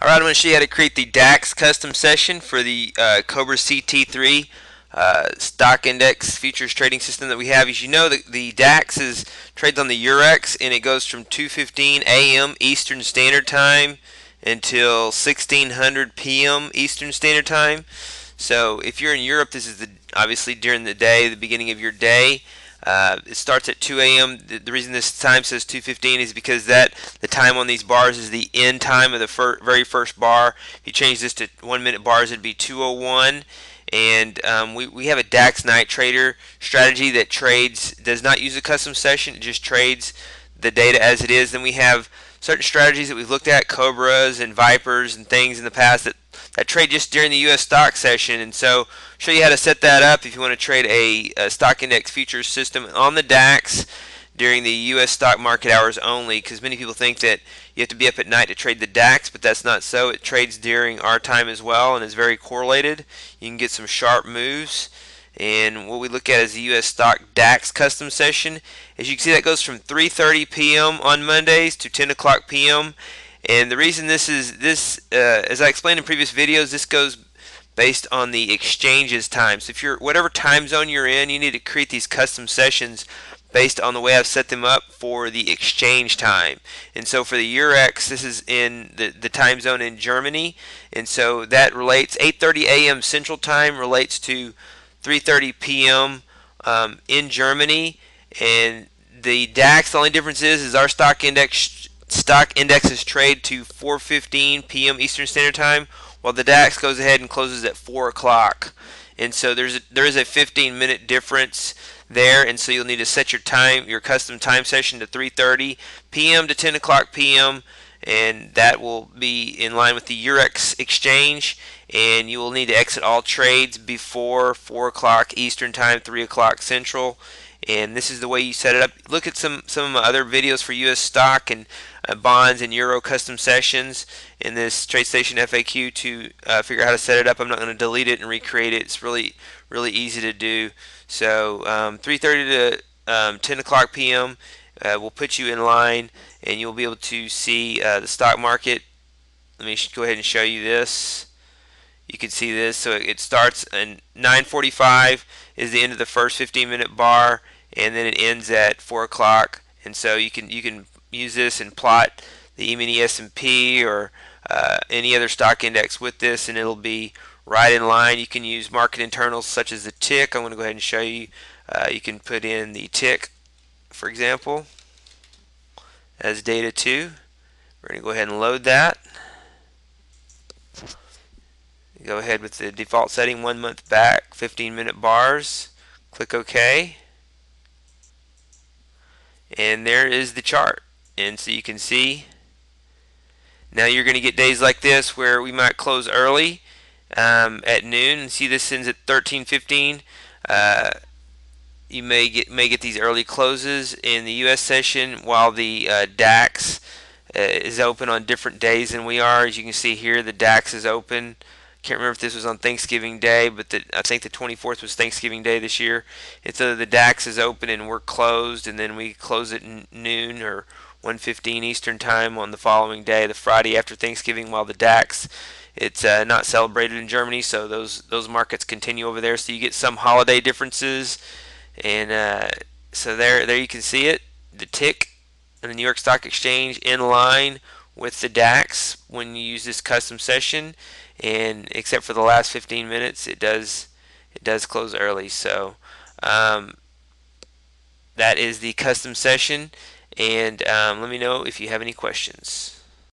Alright, I'm going to show you how to create the DAX custom session for the uh, Cobra CT3 uh, stock index futures trading system that we have. As you know, the, the DAX is trades on the Eurex and it goes from 2:15 a.m. Eastern Standard Time until 1600 p.m. Eastern Standard Time. So if you're in Europe, this is the obviously during the day, the beginning of your day. Uh, it starts at 2 a.m. The, the, reason this time says 2:15 is because that the time on these bars is the end time of the fir very first bar. If you change this to one minute bars, it'd be 2:01. And um, we, we have a DAX night trader strategy that trades does not use a custom session. It just trades the data as it is. Then we have certain strategies that we've looked at, Cobras and Vipers and things in the past that, that trade just during the U.S. stock session. And so show you how to set that up if you want to trade a, a stock index futures system on the DAX during the U.S. stock market hours only because many people think that you have to be up at night to trade the DAX, but that's not so. It trades during our time as well and is very correlated. You can get some sharp moves. And what we look at is the U.S. stock DAX custom session. As you can see, that goes from 3:30 p.m. on Mondays to 10 o'clock p.m. And the reason this is this, uh, as I explained in previous videos, this goes based on the exchange's time. So if you're whatever time zone you're in, you need to create these custom sessions based on the way I've set them up for the exchange time. And so for the Eurex, this is in the, the time zone in Germany. And so that relates 8:30 a.m. Central Time relates to 3:30 p.m. Um, in Germany, and the DAX. The only difference is is our stock index stock indexes trade to 4:15 p.m. Eastern Standard Time, while the DAX goes ahead and closes at 4 o'clock. And so there's a, there is a 15 minute difference there, and so you'll need to set your time, your custom time session to 3:30 p.m. to 10 o'clock p.m. And that will be in line with the Eurex exchange and you will need to exit all trades before 4 o'clock Eastern Time, 3 o'clock Central. And this is the way you set it up. Look at some, some of my other videos for U.S. stock and uh, bonds and Euro custom sessions in this TradeStation FAQ to uh, figure out how to set it up. I'm not going to delete it and recreate it. It's really, really easy to do. So um, 3.30 to um, 10 o'clock p.m. Uh, will put you in line and you'll be able to see uh, the stock market. Let me go ahead and show you this you can see this so it starts at 9:45 is the end of the first 15 minute bar and then it ends at 4 o'clock. And so you can you can use this and plot the E-mini S&P or uh, any other stock index with this and it'll be right in line. You can use market internals such as the tick. I'm going to go ahead and show you uh, you can put in the tick for example as data 2 we're going to go ahead and load that. Go ahead with the default setting one month back 15 minute bars. Click OK and there is the chart. And so you can see now you're going to get days like this where we might close early um, at noon. And see this ends at 13:15 uh, you may get may get these early closes in the US session while the uh, DAX uh, is open on different days than we are. As you can see here the DAX is open can't remember if this was on Thanksgiving Day, but the, I think the 24th was Thanksgiving Day this year. Either the DAX is open and we're closed, and then we close it at noon or 1:15 Eastern Time on the following day, the Friday after Thanksgiving, while the DAX it's uh, not celebrated in Germany, so those those markets continue over there. So you get some holiday differences, and uh, so there there you can see it, the tick in the New York Stock Exchange in line with the DAX when you use this custom session and except for the last 15 minutes it does it does close early. So um, that is the custom session. And um, let me know if you have any questions